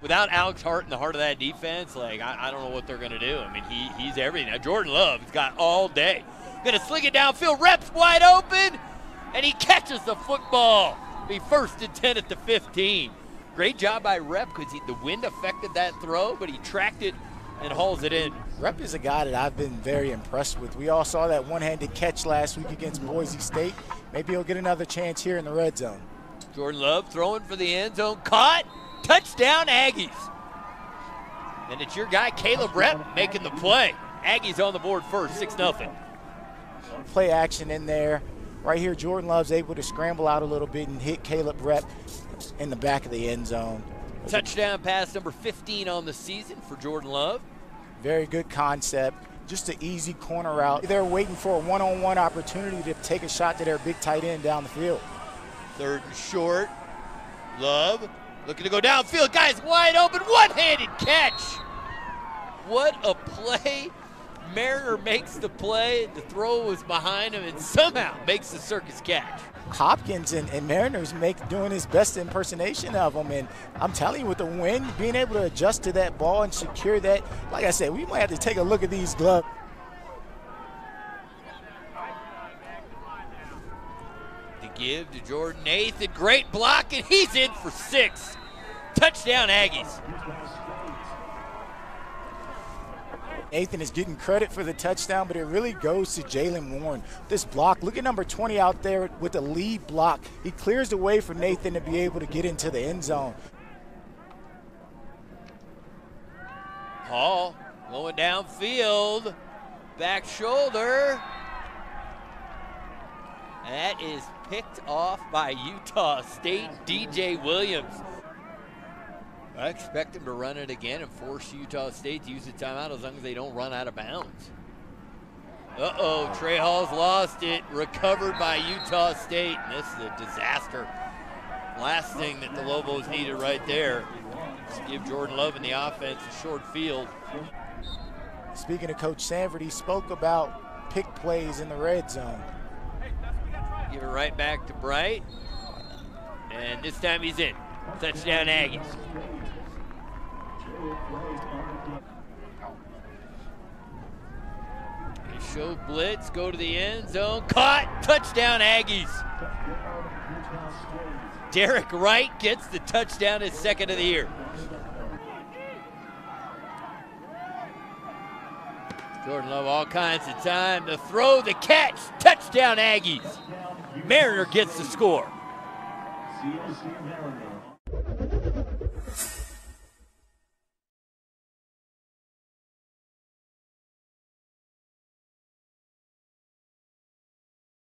Without Alex Hart in the heart of that defense, like I, I don't know what they're going to do. I mean, he, he's everything. Now, Jordan Love has got all day. Going to sling it downfield. Repp's wide open, and he catches the football. Be first and 10 at the 15. Great job by Repp because the wind affected that throw, but he tracked it and hauls it in. Repp is a guy that I've been very impressed with. We all saw that one-handed catch last week against Boise State. Maybe he'll get another chance here in the red zone. Jordan Love throwing for the end zone. Caught. Touchdown, Aggies. And it's your guy, Caleb Repp, making the play. Aggies on the board first, 6 0. Play action in there. Right here, Jordan Love's able to scramble out a little bit and hit Caleb Repp in the back of the end zone. Touchdown pass number 15 on the season for Jordan Love. Very good concept. Just an easy corner route. They're waiting for a one-on-one opportunity to take a shot to their big tight end down the field. Third and short. Love looking to go downfield. Guys wide open. One-handed catch. What a play. Mariner makes the play. The throw was behind him and somehow makes the circus catch. Hopkins and, and, Mariners make doing his best impersonation of him. And I'm telling you, with the wind, being able to adjust to that ball and secure that, like I said, we might have to take a look at these gloves. Give to Jordan Nathan, great block, and he's in for six. Touchdown, Aggies. Nathan is getting credit for the touchdown, but it really goes to Jaylen Warren. This block, look at number 20 out there with the lead block. He clears the way for Nathan to be able to get into the end zone. Hall going downfield, back shoulder. That is picked off by Utah State, DJ Williams. I expect them to run it again and force Utah State to use the timeout as long as they don't run out of bounds. Uh-oh, Trey Hall's lost it. Recovered by Utah State. And this is a disaster. Last thing that the Lobos needed right there is give Jordan Love in the offense a short field. Speaking of Coach Sanford, he spoke about pick plays in the red zone. Give it right back to Bright. And this time he's in. Touchdown Aggies. They show blitz, go to the end zone, caught, touchdown Aggies. Derek Wright gets the touchdown, his second of the year. Jordan Love all kinds of time. The throw, the catch, touchdown Aggies. Mariner gets the score.